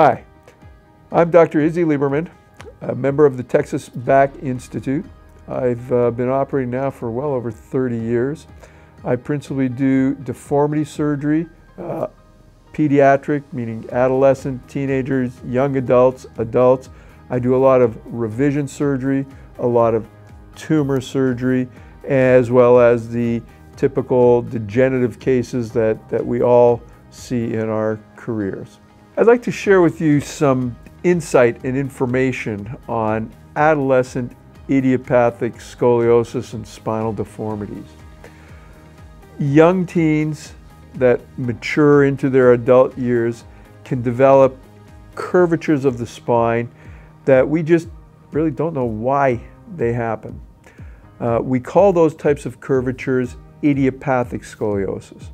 Hi, I'm Dr. Izzy Lieberman, a member of the Texas Back Institute. I've uh, been operating now for well over 30 years. I principally do deformity surgery, uh, pediatric, meaning adolescent, teenagers, young adults, adults. I do a lot of revision surgery, a lot of tumor surgery, as well as the typical degenerative cases that, that we all see in our careers. I'd like to share with you some insight and information on adolescent idiopathic scoliosis and spinal deformities. Young teens that mature into their adult years can develop curvatures of the spine that we just really don't know why they happen. Uh, we call those types of curvatures idiopathic scoliosis.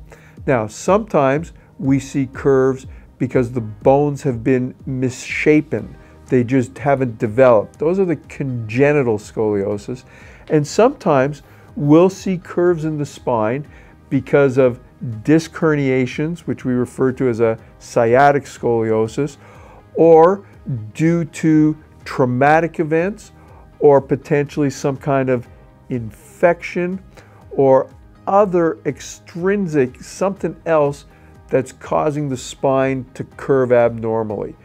Now, sometimes we see curves because the bones have been misshapen. They just haven't developed. Those are the congenital scoliosis. And sometimes we'll see curves in the spine because of disc herniations, which we refer to as a sciatic scoliosis, or due to traumatic events, or potentially some kind of infection or other extrinsic, something else that's causing the spine to curve abnormally.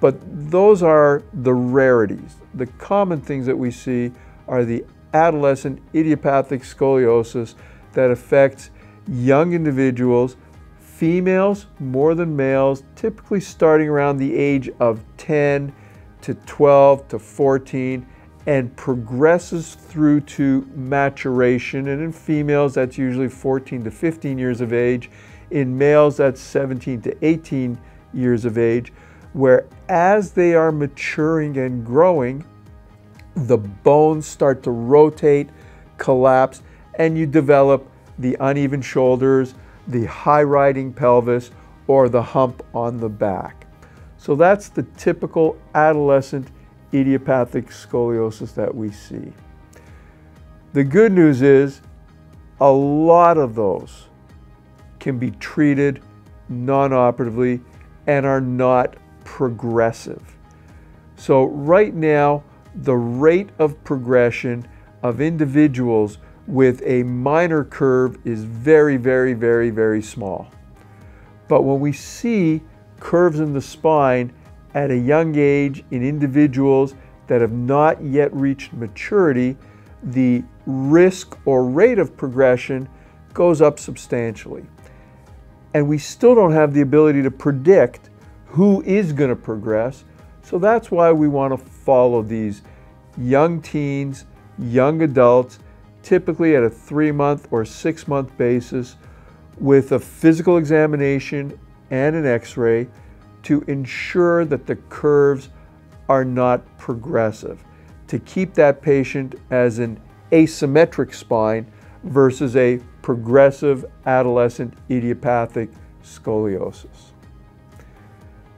But those are the rarities. The common things that we see are the adolescent idiopathic scoliosis that affects young individuals, females more than males, typically starting around the age of 10 to 12 to 14 and progresses through to maturation. And in females, that's usually 14 to 15 years of age. In males, that's 17 to 18 years of age, where as they are maturing and growing, the bones start to rotate, collapse, and you develop the uneven shoulders, the high riding pelvis, or the hump on the back. So that's the typical adolescent idiopathic scoliosis that we see. The good news is a lot of those can be treated non-operatively and are not progressive. So right now, the rate of progression of individuals with a minor curve is very, very, very, very small. But when we see curves in the spine at a young age in individuals that have not yet reached maturity, the risk or rate of progression goes up substantially and we still don't have the ability to predict who is going to progress. So that's why we want to follow these young teens, young adults, typically at a three month or six month basis with a physical examination and an x ray to ensure that the curves are not progressive, to keep that patient as an asymmetric spine versus a progressive adolescent idiopathic scoliosis.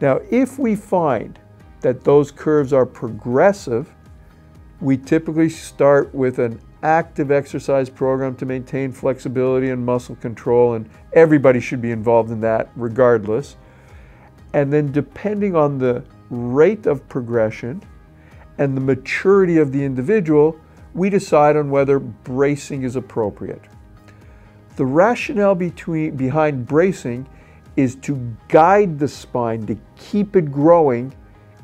Now, if we find that those curves are progressive, we typically start with an active exercise program to maintain flexibility and muscle control, and everybody should be involved in that regardless. And then, depending on the rate of progression and the maturity of the individual, we decide on whether bracing is appropriate. The rationale between, behind bracing is to guide the spine, to keep it growing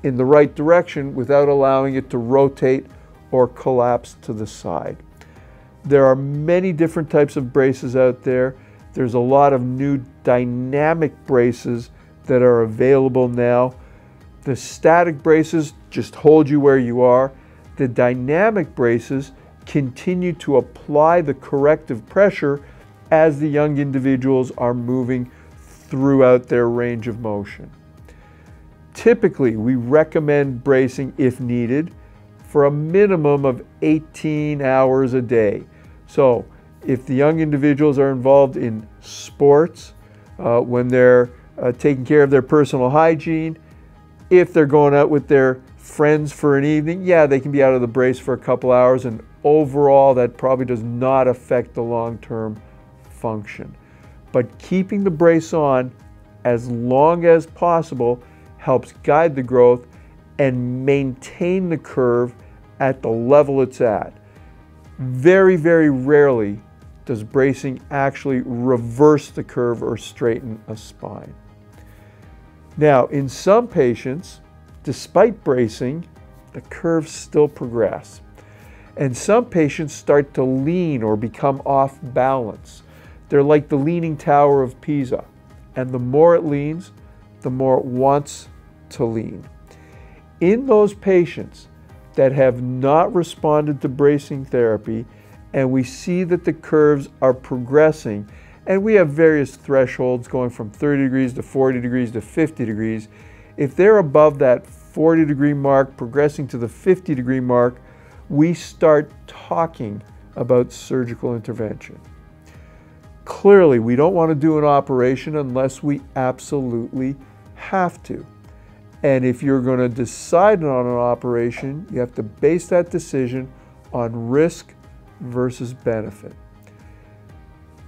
in the right direction without allowing it to rotate or collapse to the side. There are many different types of braces out there. There's a lot of new dynamic braces that are available now. The static braces just hold you where you are. The dynamic braces continue to apply the corrective pressure as the young individuals are moving throughout their range of motion. Typically, we recommend bracing if needed for a minimum of 18 hours a day. So if the young individuals are involved in sports, uh, when they're uh, taking care of their personal hygiene, if they're going out with their friends for an evening, yeah, they can be out of the brace for a couple hours and overall that probably does not affect the long-term function. But keeping the brace on as long as possible helps guide the growth and maintain the curve at the level it's at. Very, very rarely does bracing actually reverse the curve or straighten a spine. Now, in some patients, despite bracing, the curves still progress. And some patients start to lean or become off balance. They're like the leaning tower of Pisa. And the more it leans, the more it wants to lean. In those patients that have not responded to bracing therapy, and we see that the curves are progressing, and we have various thresholds going from 30 degrees to 40 degrees to 50 degrees. If they're above that 40 degree mark, progressing to the 50 degree mark, we start talking about surgical intervention. Clearly, we don't want to do an operation unless we absolutely have to. And if you're going to decide on an operation, you have to base that decision on risk versus benefit.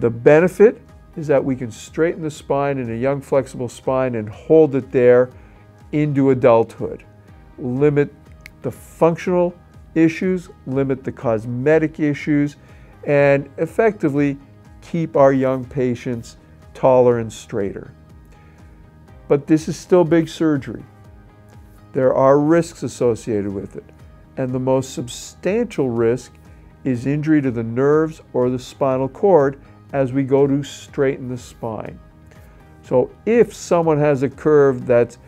The benefit is that we can straighten the spine in a young flexible spine and hold it there into adulthood. Limit the functional issues, limit the cosmetic issues, and effectively keep our young patients taller and straighter. But this is still big surgery. There are risks associated with it, and the most substantial risk is injury to the nerves or the spinal cord as we go to straighten the spine. So if someone has a curve that's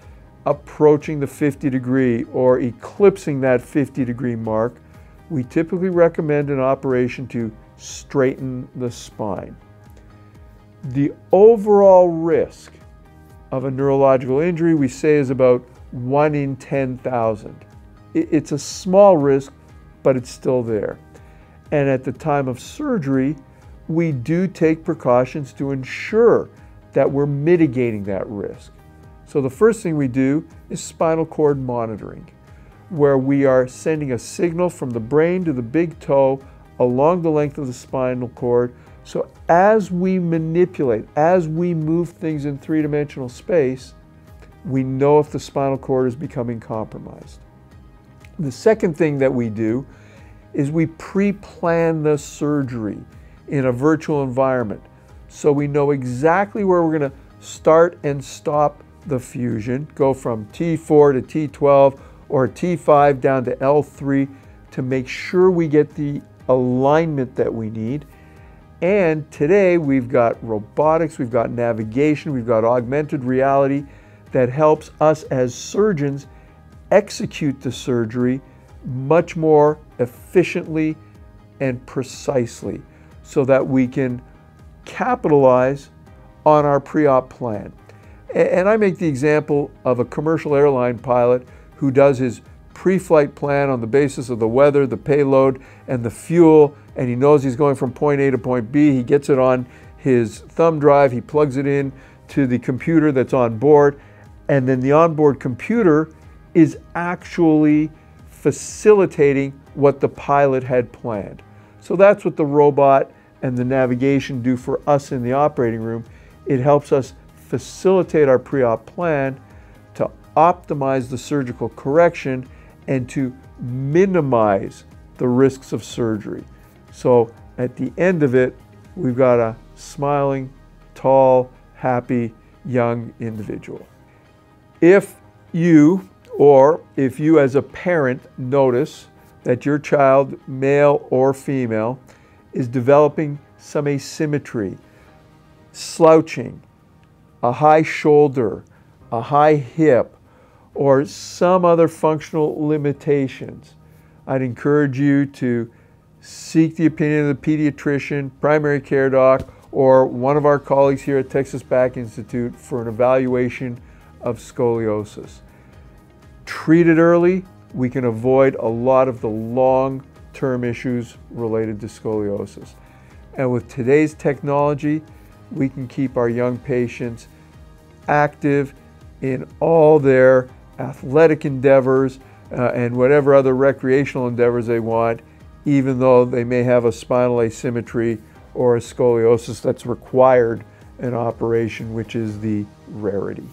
approaching the 50 degree or eclipsing that 50 degree mark, we typically recommend an operation to straighten the spine. The overall risk of a neurological injury we say is about 1 in 10,000. It's a small risk, but it's still there. And at the time of surgery, we do take precautions to ensure that we're mitigating that risk. So the first thing we do is spinal cord monitoring, where we are sending a signal from the brain to the big toe along the length of the spinal cord. So as we manipulate, as we move things in three-dimensional space, we know if the spinal cord is becoming compromised. The second thing that we do is we pre-plan the surgery in a virtual environment. So we know exactly where we're going to start and stop the fusion, go from T4 to T12 or T5 down to L3 to make sure we get the alignment that we need. And today we've got robotics, we've got navigation, we've got augmented reality that helps us as surgeons execute the surgery much more efficiently and precisely so that we can capitalize on our pre-op plan. And I make the example of a commercial airline pilot who does his pre-flight plan on the basis of the weather, the payload, and the fuel, and he knows he's going from point A to point B. He gets it on his thumb drive, he plugs it in to the computer that's on board, and then the onboard computer is actually facilitating what the pilot had planned. So that's what the robot and the navigation do for us in the operating room. It helps us facilitate our pre-op plan to optimize the surgical correction and to minimize the risks of surgery. So at the end of it, we've got a smiling, tall, happy, young individual. If you or if you as a parent notice that your child, male or female, is developing some asymmetry, slouching, a high shoulder, a high hip, or some other functional limitations, I'd encourage you to seek the opinion of the pediatrician, primary care doc, or one of our colleagues here at Texas Back Institute for an evaluation of scoliosis treat it early, we can avoid a lot of the long-term issues related to scoliosis. And with today's technology, we can keep our young patients active in all their athletic endeavors uh, and whatever other recreational endeavors they want, even though they may have a spinal asymmetry or a scoliosis that's required an operation, which is the rarity.